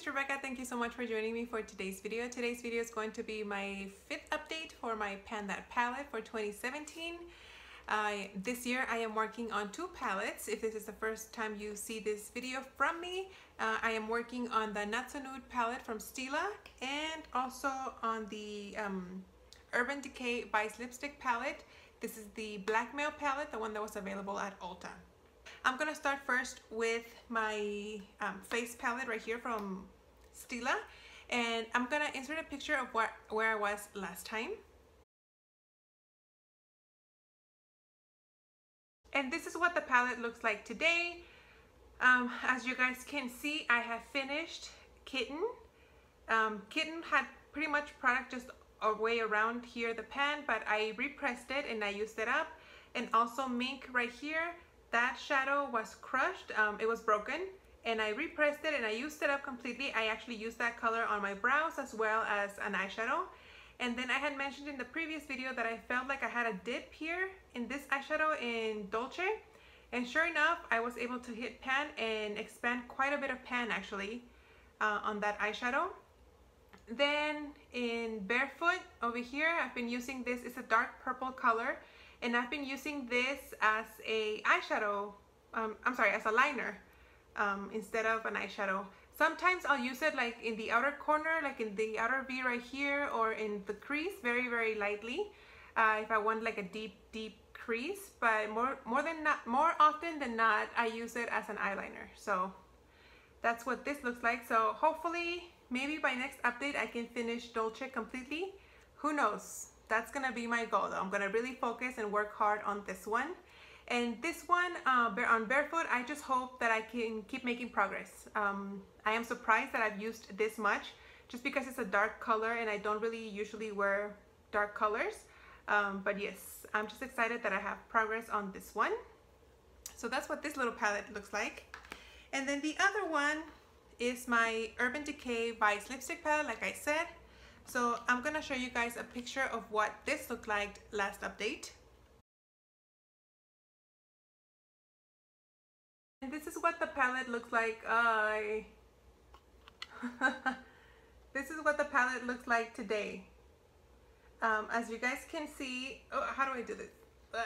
is Rebeca. Thank you so much for joining me for today's video. Today's video is going to be my fifth update for my Pan That palette for 2017. Uh, this year I am working on two palettes. If this is the first time you see this video from me, uh, I am working on the Not So Nude palette from Stila and also on the um, Urban Decay Vice Lipstick palette. This is the Blackmail palette, the one that was available at Ulta. I'm gonna start first with my um, face palette right here from Stila and I'm gonna insert a picture of what, where I was last time. And this is what the palette looks like today. Um, as you guys can see, I have finished Kitten. Um, Kitten had pretty much product just a way around here the pan, but I repressed it and I used it up. And also Mink right here, that shadow was crushed, um, it was broken and I repressed it and I used it up completely. I actually used that color on my brows as well as an eyeshadow. And then I had mentioned in the previous video that I felt like I had a dip here in this eyeshadow in Dolce. And sure enough, I was able to hit pan and expand quite a bit of pan actually uh, on that eyeshadow. Then in Barefoot over here, I've been using this, it's a dark purple color and I've been using this as a eyeshadow um, I'm sorry as a liner um, instead of an eyeshadow. Sometimes I'll use it like in the outer corner like in the outer V right here or in the crease very very lightly uh, if I want like a deep deep crease. But more more than not more often than not I use it as an eyeliner. So that's what this looks like. So hopefully maybe by next update I can finish Dolce completely. Who knows that's gonna be my goal though. I'm gonna really focus and work hard on this one. And this one uh, on Barefoot, I just hope that I can keep making progress. Um, I am surprised that I've used this much just because it's a dark color and I don't really usually wear dark colors. Um, but yes, I'm just excited that I have progress on this one. So that's what this little palette looks like. And then the other one is my Urban Decay Vice Lipstick palette, like I said. So I'm gonna show you guys a picture of what this looked like last update. And this is what the palette looks like. I this is what the palette looks like today. Um, as you guys can see, oh, how do I do this? Uh,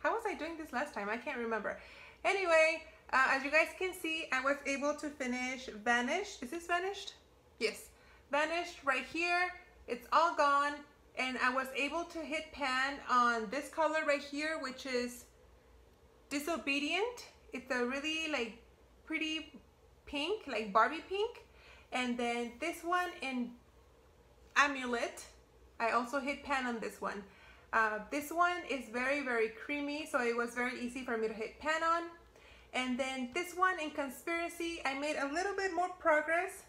how was I doing this last time? I can't remember. Anyway, uh, as you guys can see, I was able to finish Vanished. Is this Vanished? Yes vanished right here. It's all gone. And I was able to hit pan on this color right here, which is Disobedient. It's a really like pretty pink, like Barbie pink. And then this one in Amulet. I also hit pan on this one. Uh, this one is very, very creamy, so it was very easy for me to hit pan on. And then this one in Conspiracy, I made a little bit more progress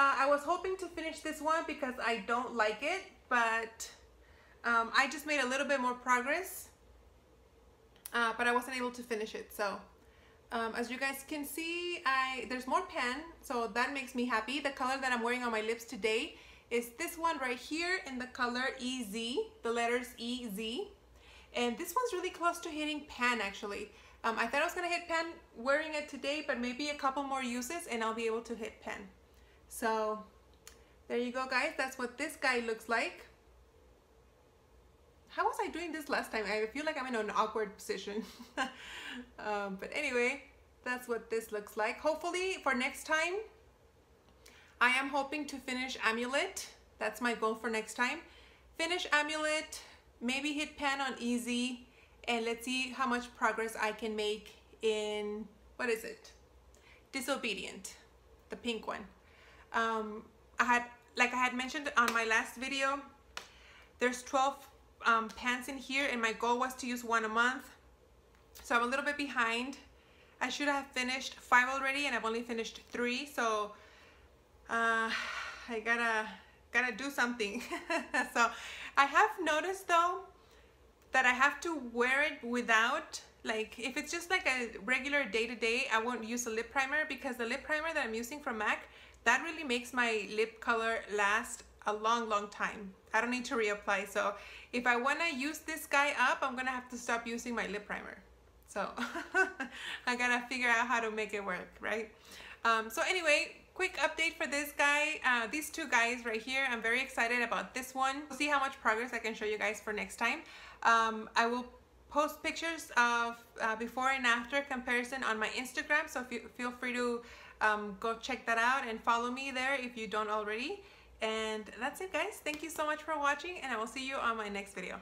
uh, I was hoping to finish this one because I don't like it, but um, I just made a little bit more progress, uh, but I wasn't able to finish it. So um, as you guys can see, I there's more pan, so that makes me happy. The color that I'm wearing on my lips today is this one right here in the color EZ, the letters EZ. And this one's really close to hitting pan actually. Um, I thought I was gonna hit pan wearing it today, but maybe a couple more uses and I'll be able to hit pan. So there you go guys. That's what this guy looks like. How was I doing this last time? I feel like I'm in an awkward position. um, but anyway, that's what this looks like. Hopefully for next time, I am hoping to finish Amulet. That's my goal for next time. Finish Amulet, maybe hit pan on EZ, and let's see how much progress I can make in, what is it? Disobedient, the pink one um, I had like I had mentioned on my last video there's 12 um, pants in here and my goal was to use one a month. So I'm a little bit behind. I should have finished five already and I've only finished three so uh, I gotta gotta do something. So I have noticed though that I have to wear it without like if it's just like a regular day-to-day -day, I won't use a lip primer because the lip primer that I'm using from MAC that really makes my lip color last a long, long time. I don't need to reapply. So if I want to use this guy up, I'm to have to stop using my lip primer. So I got to figure out how to make it work, right? Um, so anyway, quick update for this guy, uh, these two guys right here. I'm very excited about this one. We'll see how much progress I can show you guys for next time. Um, I will post pictures of uh, before and after comparison on my Instagram. So feel free to um, go check that out and follow me there if you don't already. And that's it guys. Thank you so much for watching and I will see you on my next video.